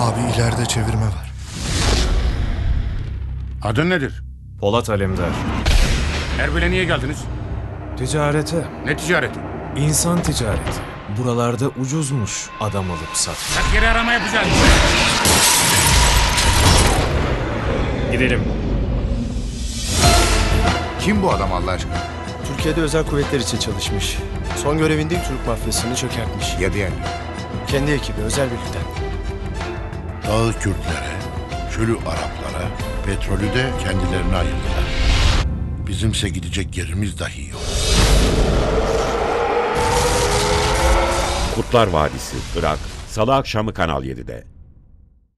Bir ileride çevirme var. Adın nedir? Polat Alemdar. Erbil'e niye geldiniz? Ticarete. Ne ticareti? İnsan ticareti. Buralarda ucuzmuş adam alıp sat. Kaç kere arama yapacağız? Gidelim. Kim bu adam Allah aşkına? Türkiye'de özel kuvvetler için çalışmış. Son görevinde Türk mafyasını çökertmiş. Ya diyen? Kendi ekibi özel birlikten. Dağı Kürtlere, çölü Araplara, petrolü de kendilerine ayırdılar. Bizimse gidecek yerimiz dahi yok. Kurtlar Vadisi, Irak, Salı akşamı Kanal 7'de.